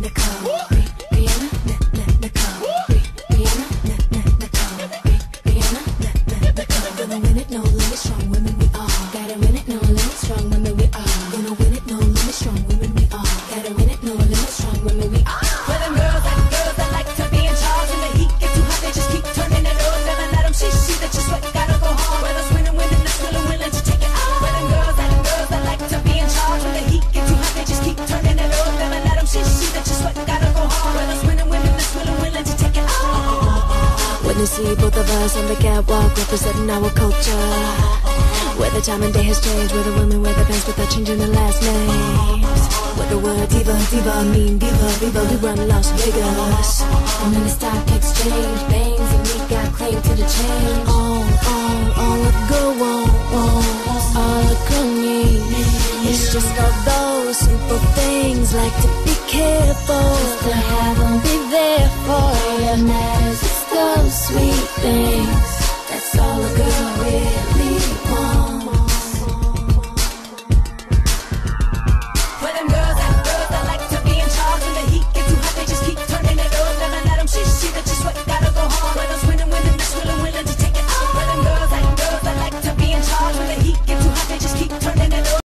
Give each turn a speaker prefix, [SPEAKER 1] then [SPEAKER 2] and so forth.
[SPEAKER 1] Nicole.
[SPEAKER 2] You see
[SPEAKER 1] both of us on the catwalk representing our culture. Where the time and day has changed, where the women wear the pants without changing their last names. Where the word diva, diva mean diva, diva, we run Las Vegas. And in the stock exchange, bangs, and we got claim to the change. All, all, all of go on, on, all of me. It's just all those simple things, like to be careful. To have them be there for you. Those sweet things. That's all a girl really